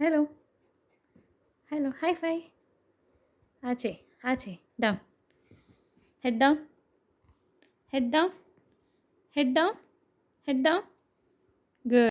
Hello. Hello. Hi, Fi. Ace, ace, Down. Head down. Head down. Head down. Head down.